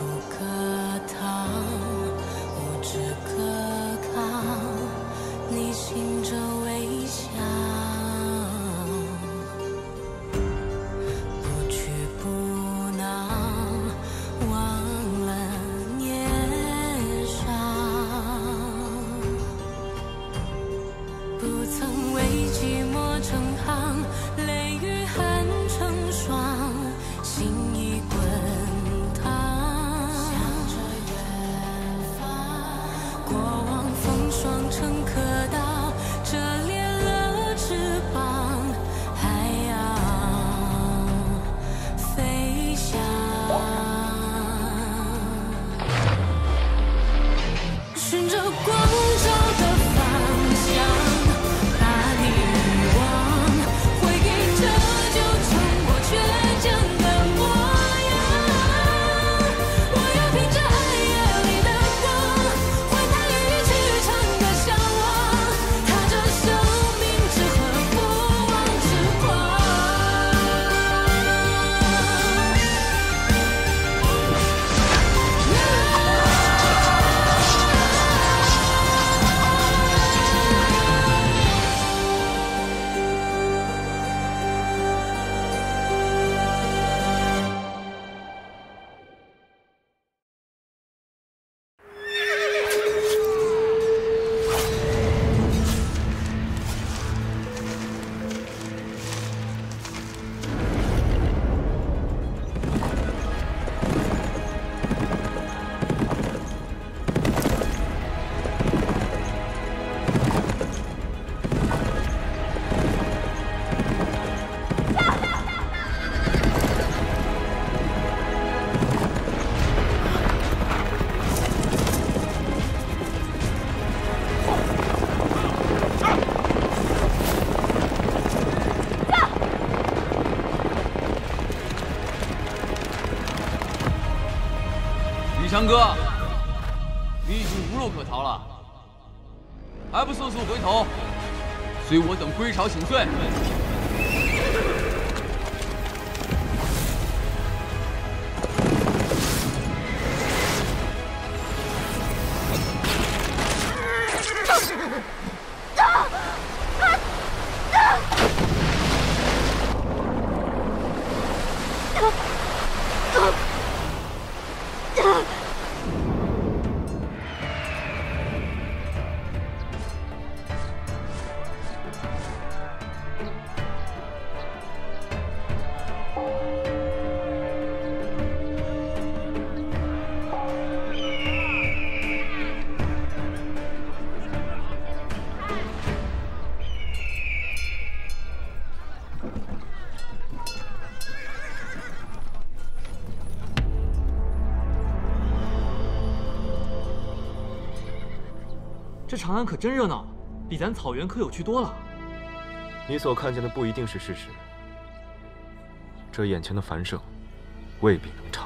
不甘强哥，你已经无路可逃了，还不速速回头，随我等归巢请罪？这长安可真热闹，比咱草原可有趣多了。你所看见的不一定是事实，这眼前的繁盛未必能成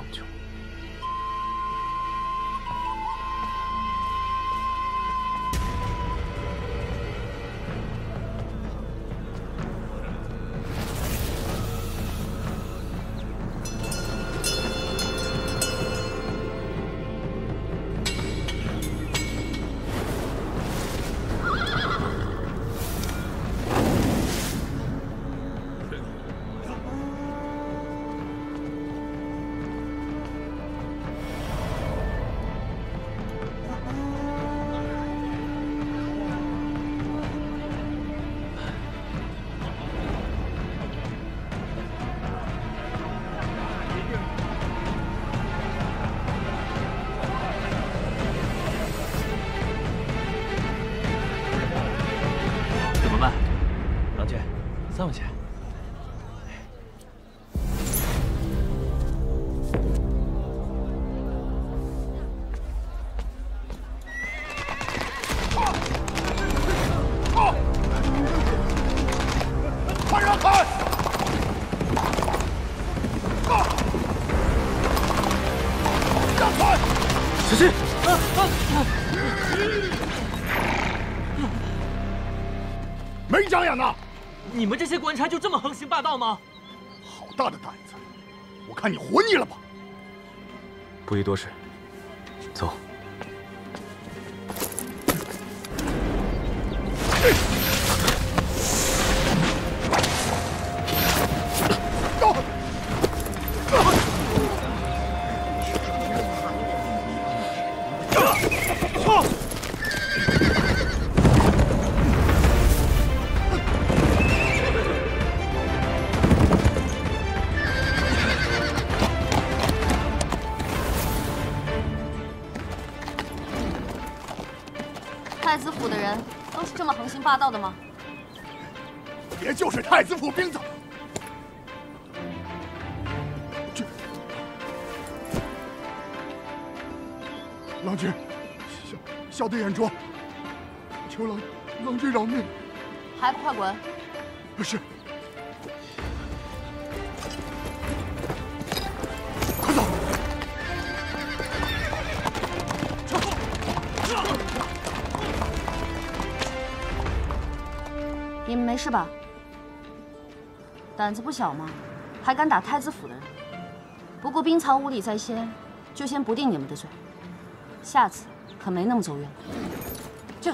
你们这些官差就这么横行霸道吗？好大的胆子！我看你活腻了吧？不宜多事，太子府的人都是这么横行霸道的吗？也就是太子府兵子。这，郎君，小小的眼拙，求郎郎君饶命。还不快滚！是。吧？胆子不小嘛，还敢打太子府的人。不过兵曹无礼在先，就先不定你们的罪。下次可没那么走运。去。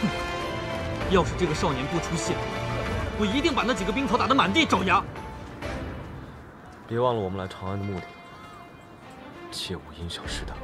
哼！要是这个少年不出现，我一定把那几个兵曹打得满地找牙。别忘了我们来长安的目的，切勿因小失大。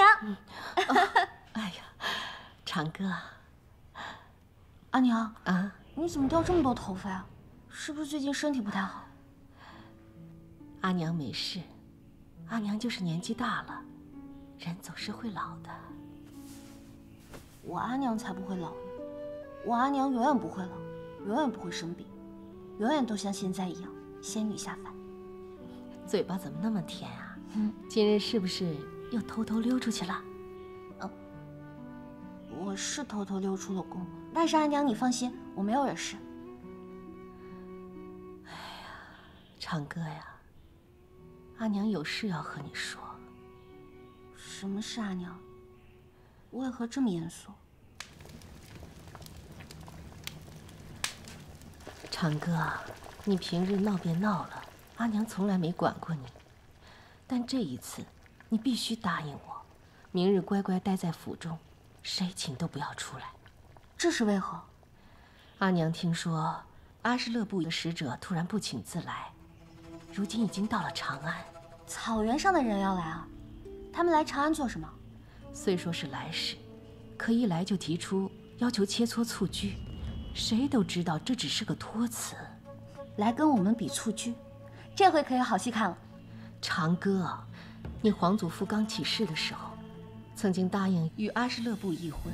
阿娘，哎呀，长哥，阿娘啊，你怎么掉这么多头发呀？是不是最近身体不太好？阿娘没事，阿娘就是年纪大了，人总是会老的。我阿娘才不会老呢，我阿娘永远不会老，永远不会生病，永远都像现在一样仙女下凡。嘴巴怎么那么甜啊？嗯，今日是不是？又偷偷溜出去了，嗯，我是偷偷溜出了宫，但是阿娘你放心，我没有惹事。哎呀，长歌呀，阿娘有事要和你说。什么事，阿娘？为何这么严肃？长歌，你平日闹便闹了，阿娘从来没管过你，但这一次。你必须答应我，明日乖乖待在府中，谁请都不要出来。这是为何？阿娘听说阿什勒部的使者突然不请自来，如今已经到了长安。草原上的人要来啊？他们来长安做什么？虽说是来使，可一来就提出要求切磋蹴鞠，谁都知道这只是个托词。来跟我们比蹴鞠，这回可有好戏看了。长哥。你皇祖父刚起事的时候，曾经答应与阿什勒部议婚。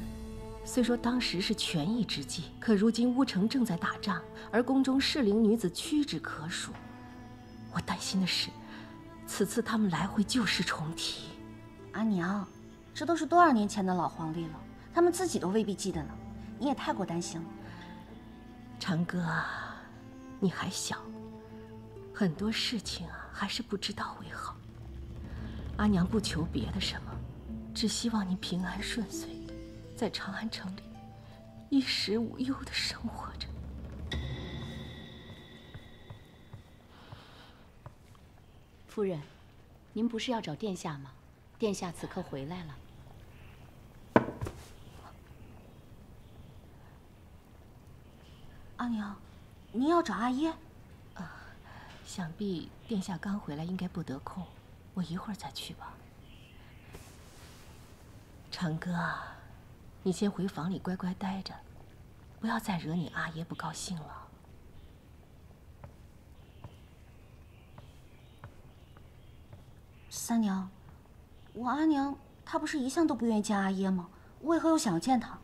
虽说当时是权宜之计，可如今乌城正在打仗，而宫中适龄女子屈指可数。我担心的是，此次他们来回旧事重提。阿娘，这都是多少年前的老皇历了，他们自己都未必记得呢。你也太过担心了。长哥，你还小，很多事情啊，还是不知道为好。阿娘不求别的什么，只希望你平安顺遂，在长安城里衣食无忧的生活着。夫人，您不是要找殿下吗？殿下此刻回来了。阿娘，您要找阿耶？啊想必殿下刚回来，应该不得空，我一会儿再去吧。长哥，你先回房里乖乖待着，不要再惹你阿爷不高兴了。三娘，我阿娘她不是一向都不愿意见阿爷吗？为何又想要见他？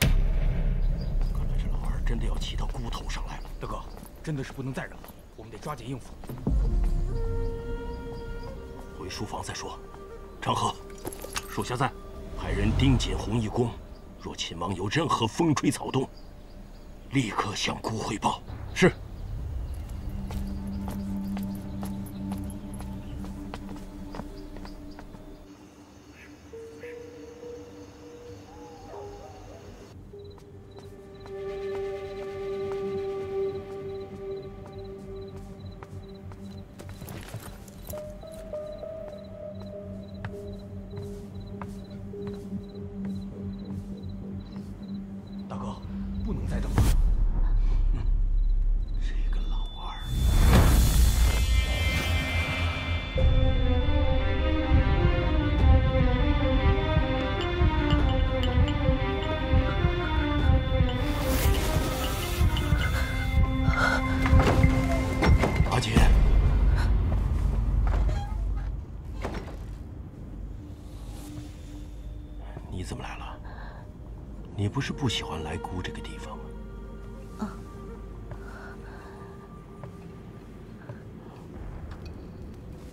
看来这老二真的要骑到孤头上来了。大哥，真的是不能再忍了，我们得抓紧应付。回书房再说。长河，属下在，派人盯紧红衣宫，若秦王有任何风吹草动，立刻向孤汇报。是。是不喜欢来姑这个地方吗？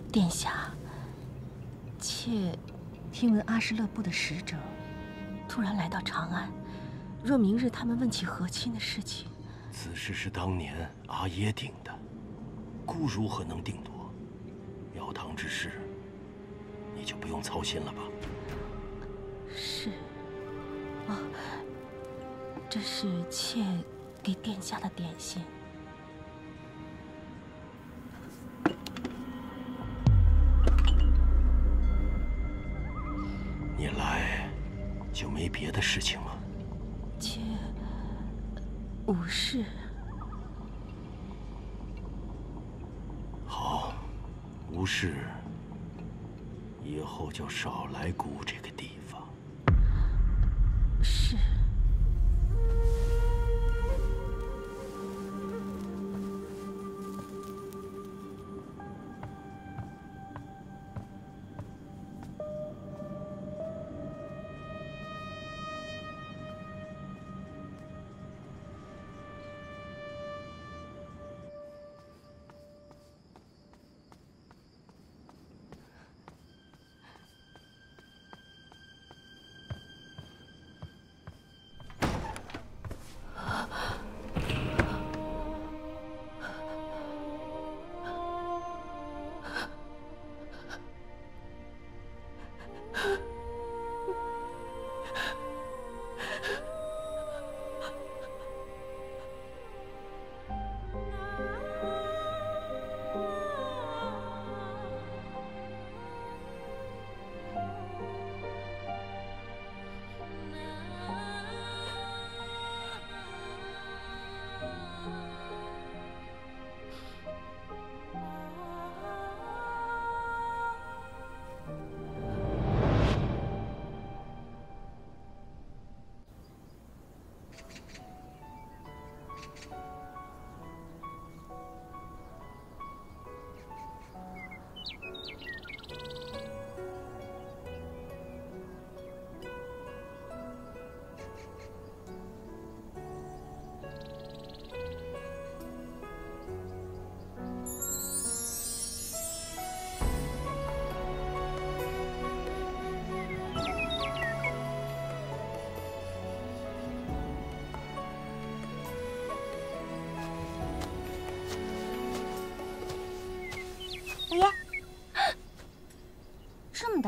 殿下，妾听闻阿什勒部的使者突然来到长安，若明日他们问起和亲的事情，此事是当年阿耶定的，姑如何能定夺？庙堂之事，你就不用操心了吧？是。哦，这是妾给殿下的点心。你来就没别的事情吗？妾无事。好，无事，以后就少来姑这个地方。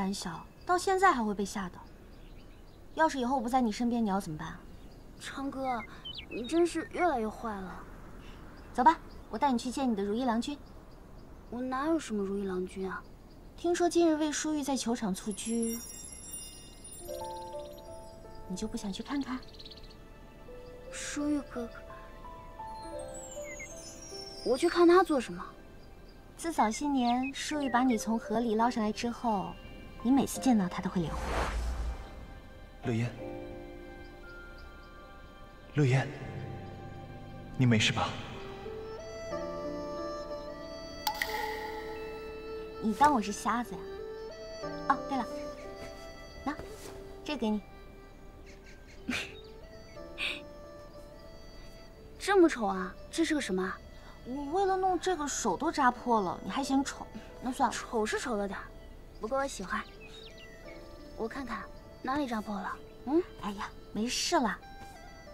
胆小，到现在还会被吓到。要是以后我不在你身边，你要怎么办？昌哥，你真是越来越坏了。走吧，我带你去见你的如意郎君。我哪有什么如意郎君啊？听说今日魏淑玉在球场蹴鞠，你就不想去看看？舒玉哥哥，我去看他做什么？自早些年舒玉把你从河里捞上来之后，你每次见到他都会脸红。乐嫣，乐嫣，你没事吧？你当我是瞎子呀？哦，对了，那这给你。这么丑啊！这是个什么？我为了弄这个手都扎破了，你还嫌丑？那算了，丑是丑了点，不过我喜欢。我看看哪里扎破了。嗯，哎呀，没事了，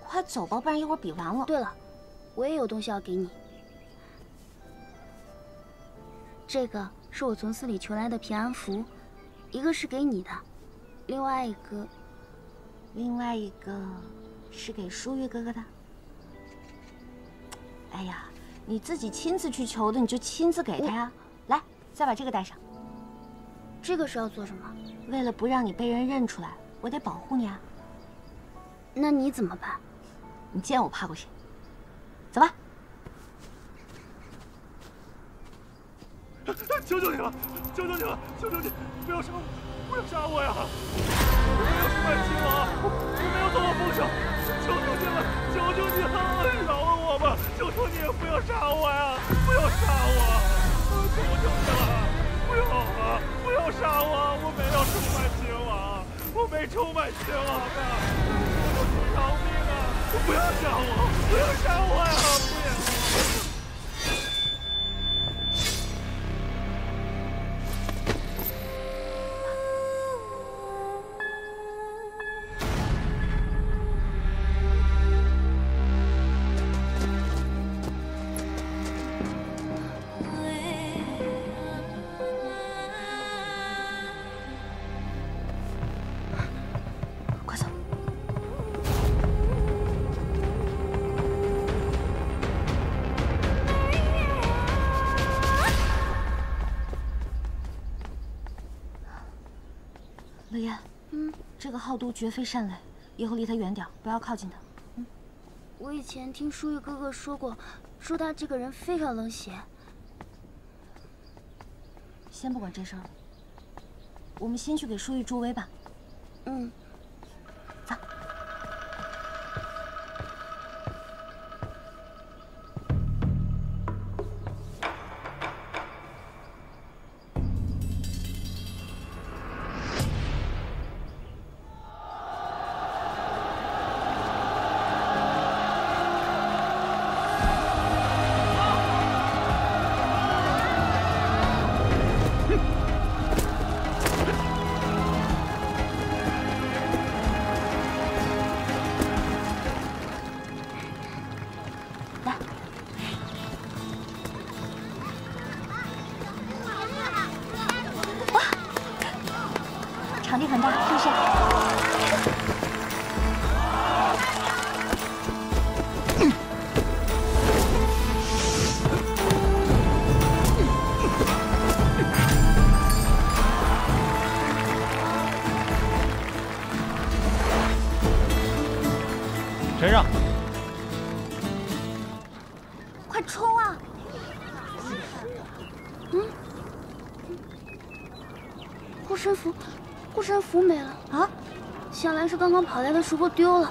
快走吧，不然一会儿比完了。对了，我也有东西要给你。这个是我从寺里求来的平安符，一个是给你的，另外一个，另外一个是给舒玉哥哥的。哎呀，你自己亲自去求的，你就亲自给他呀。来，再把这个戴上。这个是要做什么？为了不让你被人认出来，我得保护你啊。那你怎么办？你见我怕过谁？走吧。求求你了，求求你了，求求你，不要杀我，不要杀我呀！我没有出卖亲王，我没有走我奉承，求求你了，求求你了，饶了我吧！求求你不要杀我呀，不要杀我！求求我没出卖秦王啊！求求你饶命啊！不要杀我，不要杀我呀！不要！这个好毒绝非善类，以后离他远点，不要靠近他。嗯我以前听舒玉哥哥说过，说他这个人非常冷血。先不管这事儿了，我们先去给舒玉助威吧。嗯。刚刚跑来的时候丢了。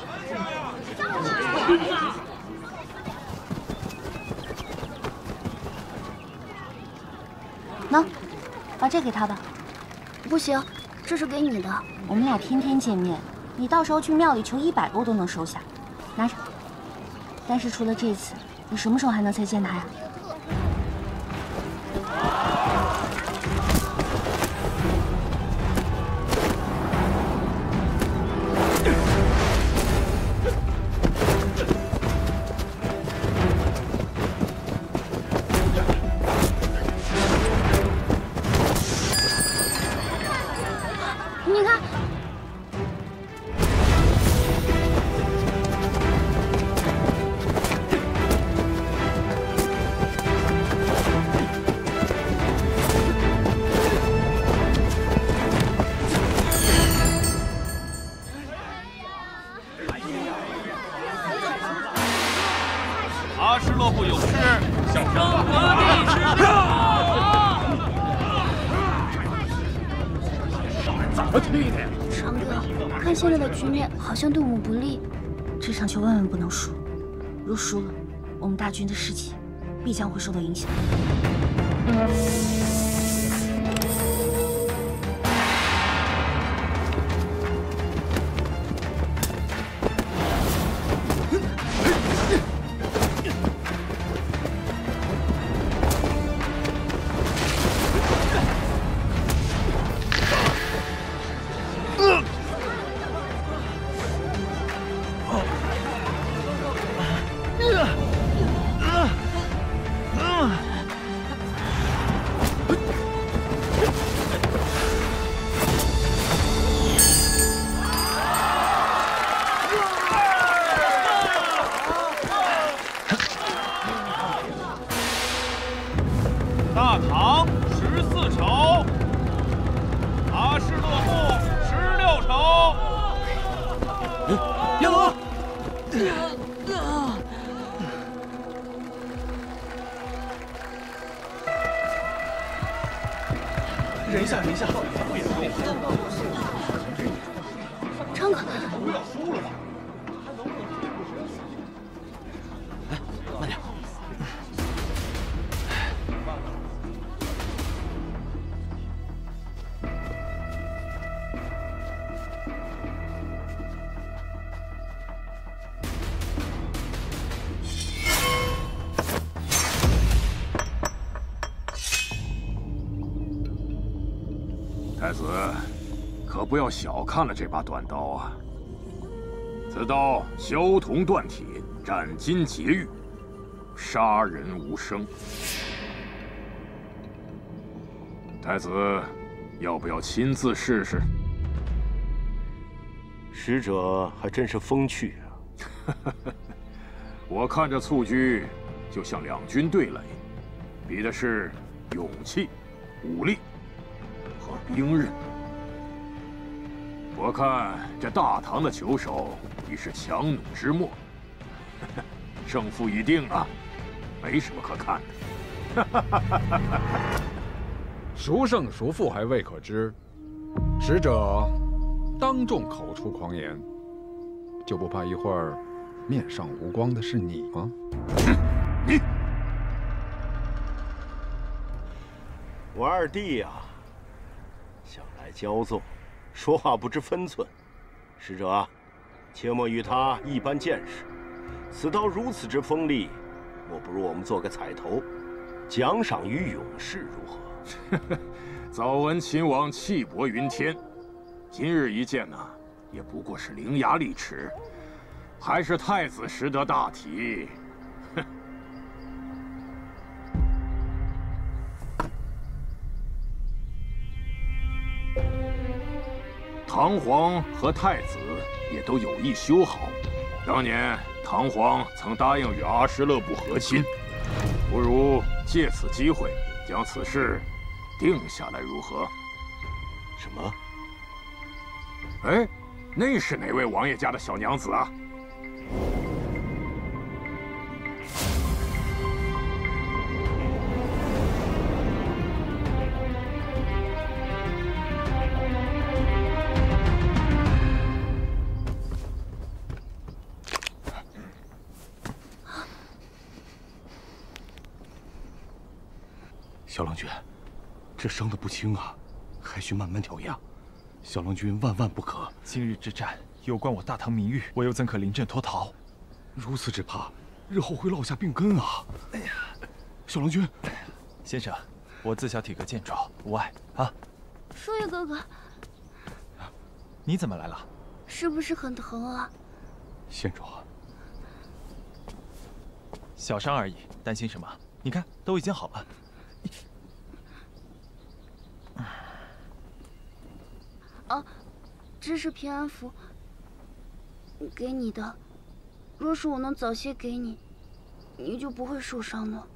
喏，把这给他吧。不行，这是给你的。我们俩天天见面，你到时候去庙里求一百个我都能收下，拿着。但是除了这次，你什么时候还能再见他呀？像对我们不利，这场球万万不能输。若输了，我们大军的士气必将会受到影响。不要小看了这把短刀啊！此刀削铜断铁，斩金截玉，杀人无声。太子，要不要亲自试试？使者还真是风趣啊！我看这蹴鞠就像两军对垒，比的是勇气、武力和兵刃。我看这大唐的球手已是强弩之末，胜负已定啊，没什么可看的。孰胜孰负还未可知，使者当众口出狂言，就不怕一会儿面上无光的是你吗？你，我二弟呀、想来骄纵，说话不知分寸。使者，切莫与他一般见识。此刀如此之锋利，莫不如我们做个彩头，奖赏于勇士如何？早闻秦王气薄云天，今日一见呐、也不过是伶牙俐齿，还是太子识得大体。唐皇和太子也都有意修好。当年唐皇曾答应与阿什勒部和亲，不如借此机会将此事定下来，如何？什么？哎，那是哪位王爷家的小娘子啊？伤得不轻啊，还需慢慢调养。小郎君万万不可！今日之战有关我大唐名誉，我又怎可临阵脱逃？如此只怕日后会落下病根啊！哎呀，小郎君，先生，我自小体格健壮，无碍啊。舒月哥哥，你怎么来了？是不是很疼啊？县主，小伤而已，担心什么？你看，都已经好了。啊，这是平安符，给你的。若是我能早些给你，你就不会受伤了。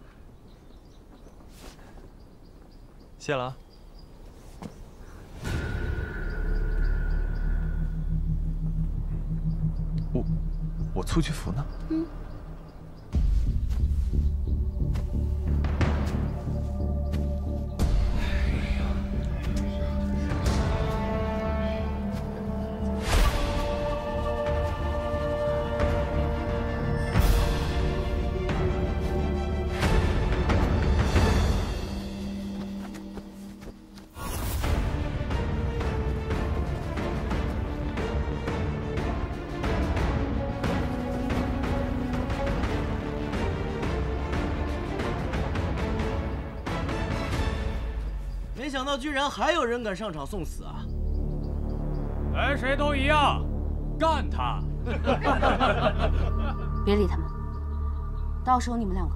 谢了啊。我我蹴鞠服呢？嗯。到居然还有人敢上场送死啊！来谁都一样，干他！别理他们，到时候你们两个。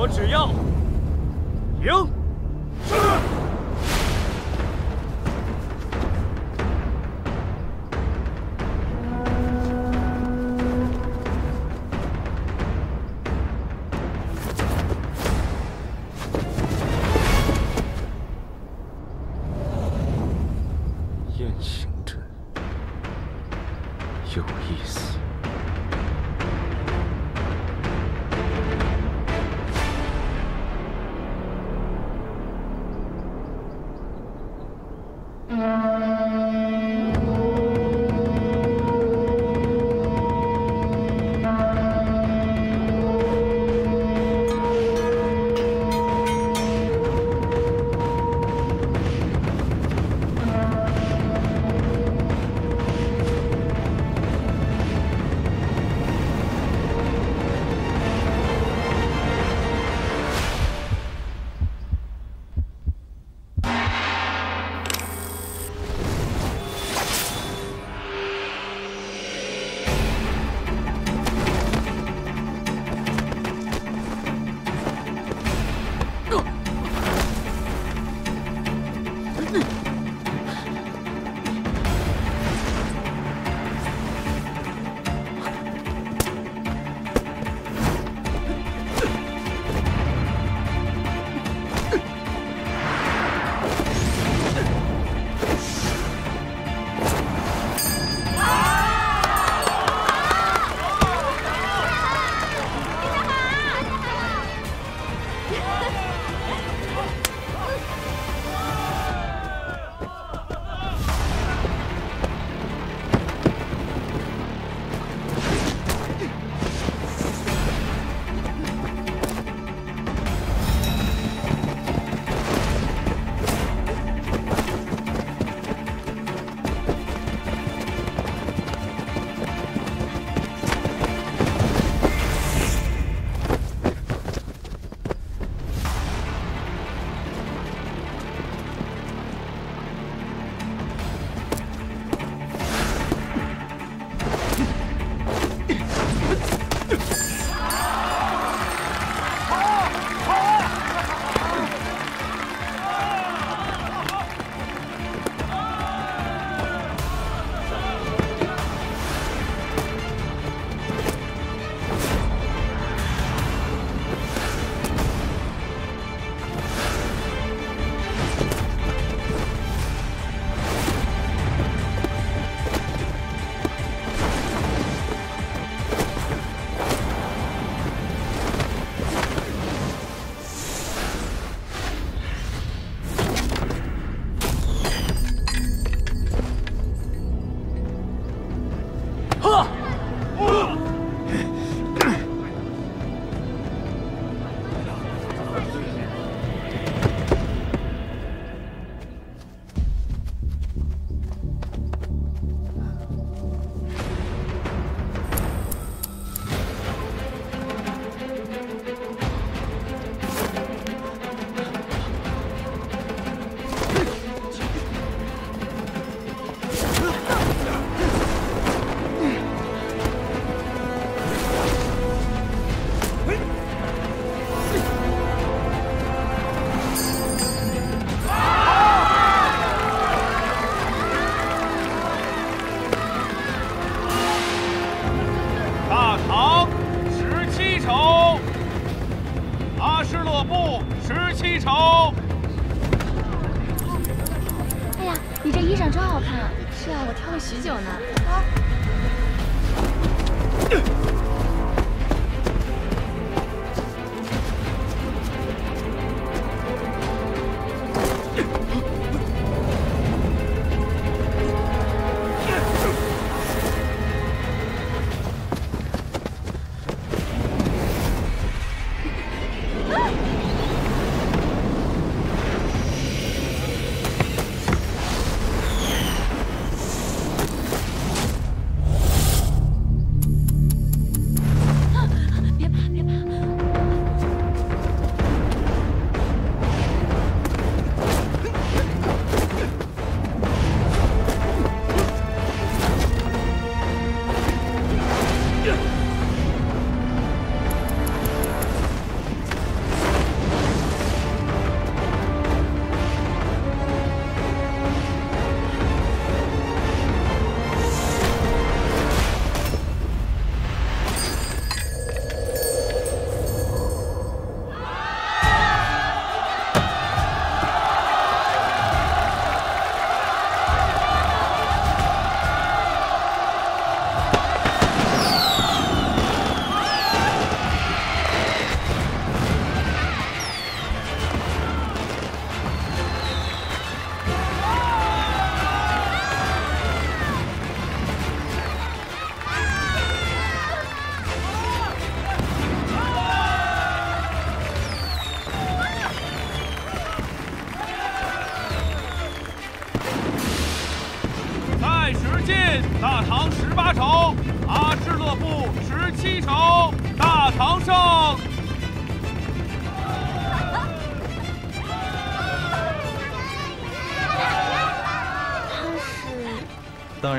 我只要赢。是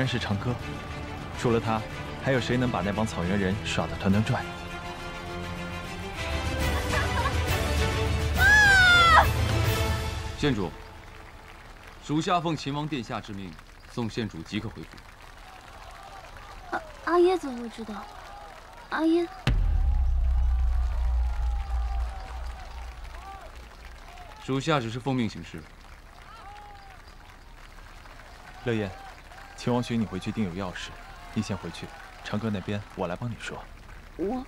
然是长歌。除了他，还有谁能把那帮草原人耍得团团转？县主，属下奉秦王殿下之命，送县主即刻回府。阿阿耶怎么会知道？阿耶，属下只是奉命行事。乐燕，秦王寻你回去定有要事，你先回去。长歌那边我来帮你说。我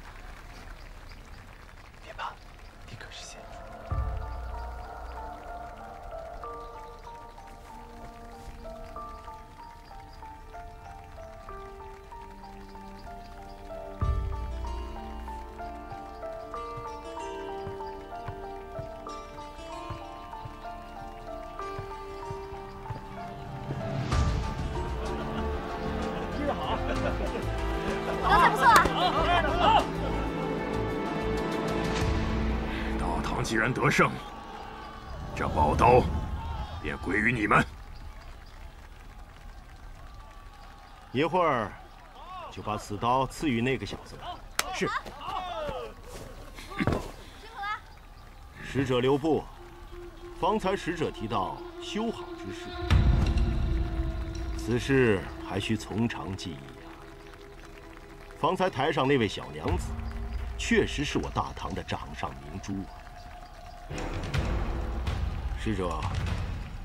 既然得胜，这宝刀便归于你们。一会儿就把此刀赐予那个小子。是。使者留步，方才使者提到修好之事，此事还需从长计议啊。方才台上那位小娘子，确实是我大唐的掌上明珠啊。使者，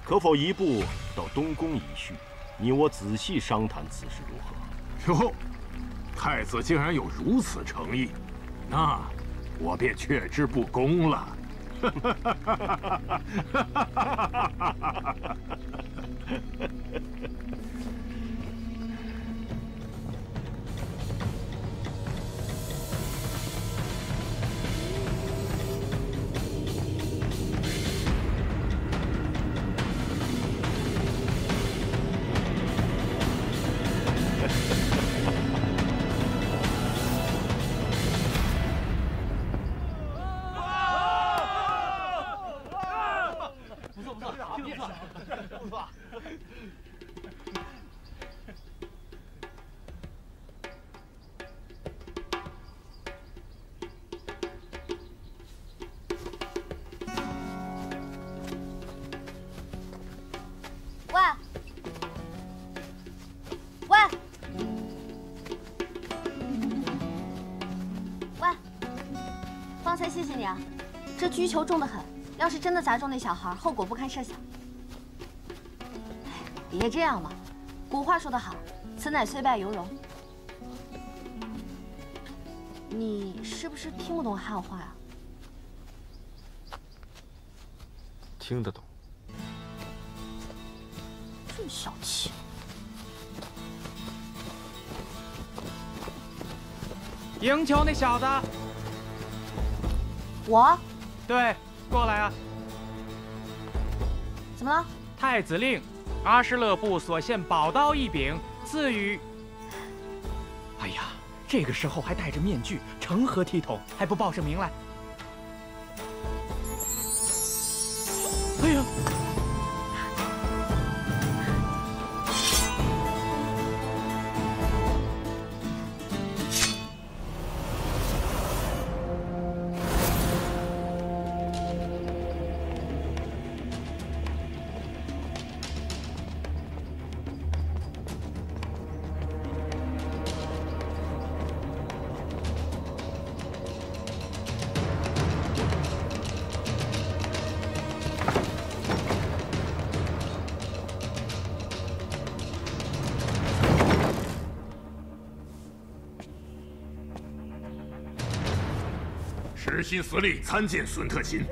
可否移步到东宫一叙，你我仔细商谈此事如何？哟，太子竟然有如此诚意，那我便却之不恭了。这狙球重得很，要是真的砸中那小孩，后果不堪设想。哎，别这样嘛，古话说得好，此乃虽败犹荣。你是不是听不懂汉话呀？听得懂。这么小气。赢球那小子，我对，过来啊！怎么了？太子令，阿诗勒部所献宝刀一柄，赐予。哎呀，这个时候还戴着面具，成何体统？还不报上名来？实心司令参见孙特勤。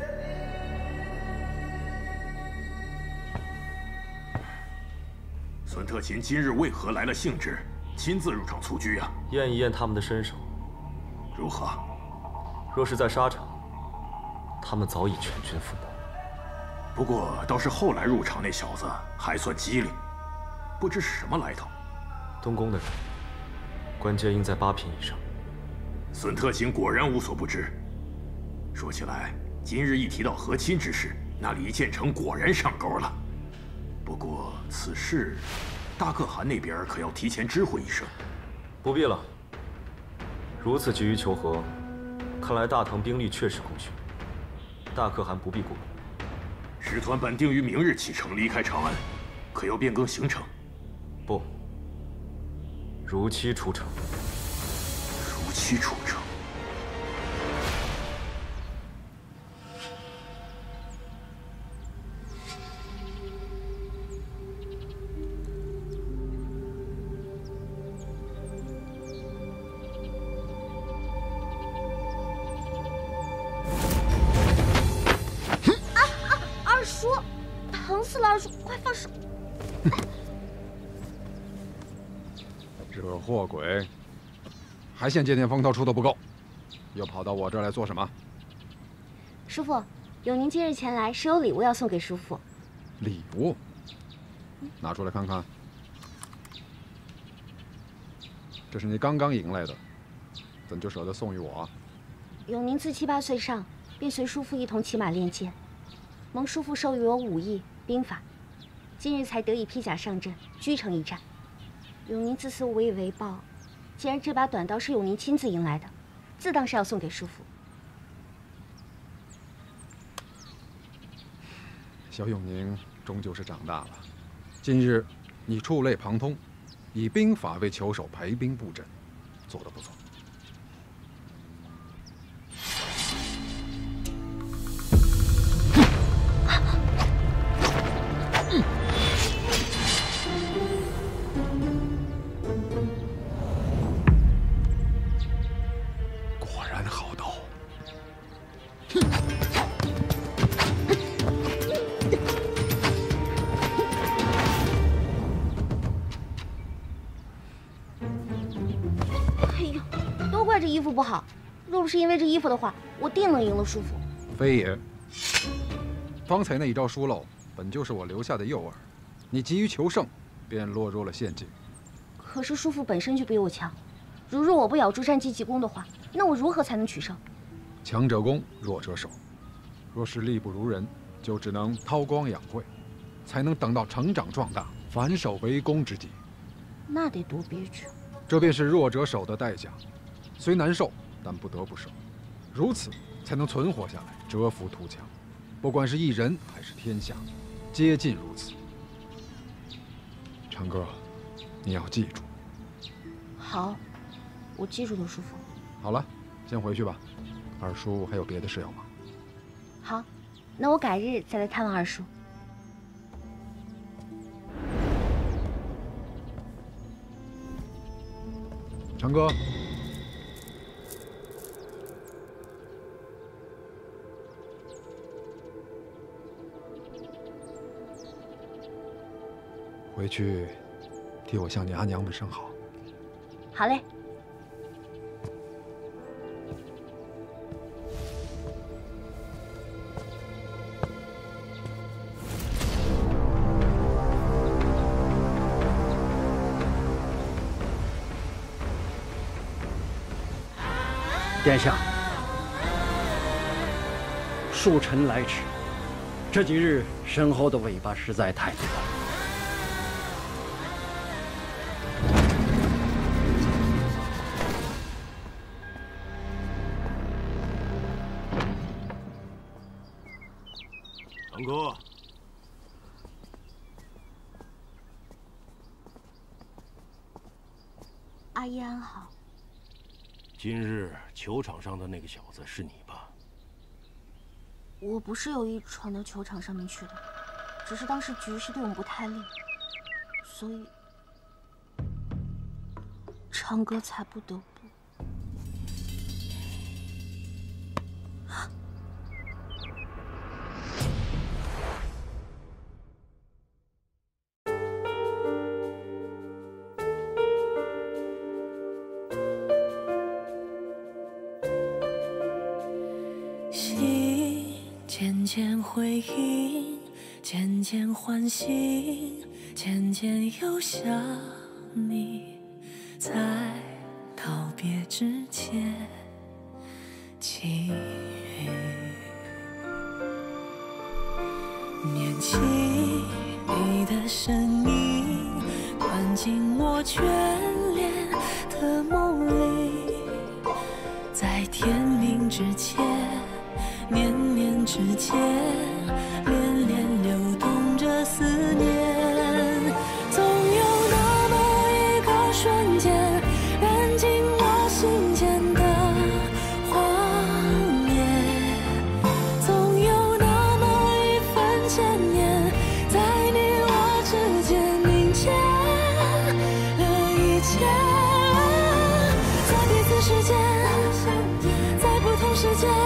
孙特勤今日为何来了兴致，亲自入场蹴鞠啊？验一验他们的身手。如何？若是在沙场，他们早已全军覆没。不过倒是后来入场那小子还算机灵，不知是什么来头。东宫的人，关键应在八品以上。孙特勤果然无所不知。说起来，今日一提到和亲之事，那李建成果然上钩了。不过此事，大可汗那边可要提前知会一声。不必了。如此急于求和，看来大唐兵力确实空虚。大可汗不必过问。使团本定于明日启程离开长安，可要变更行程？不，如期出城。如期出城。还嫌接电风头出的不够，又跑到我这儿来做什么？师傅，永宁今日前来是有礼物要送给叔父。礼物？拿出来看看。这是你刚刚赢来的，怎就舍得送与我？永宁自七八岁上，便随叔父一同骑马练剑，蒙叔父授予我武艺兵法，今日才得以披甲上阵，居城一战。永宁自私无以为报，既然这把短刀是永宁亲自迎来的，自当是要送给叔父。小永宁终究是长大了，今日你触类旁通，以兵法为球手排兵布阵，做的不错。能赢了叔父。非也，方才那一招疏漏，本就是我留下的诱饵。你急于求胜，便落入了陷阱。可是叔父本身就比我强，如若我不咬住战机急攻的话，那我如何才能取胜？强者攻，弱者守。若是力不如人，就只能韬光养晦，才能等到成长壮大，反守为攻之际。那得多憋屈！这便是弱者守的代价。虽难受，但不得不守，如此才能存活下来，蛰伏图强。不管是一人还是天下，皆尽如此。长歌，你要记住。好，我记住了，叔父。好了，先回去吧。二叔还有别的事要忙。好，那我改日再来探望二叔。长歌。回去，替我向你阿娘们声好。好嘞。殿下，恕臣来迟。这几日身后的尾巴实在太多。今伤的那个小子是你吧？我不是有意闯到球场上面去的，只是当时局势对我们不太利，所以长歌才不得。唤醒，渐渐又想你，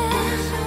在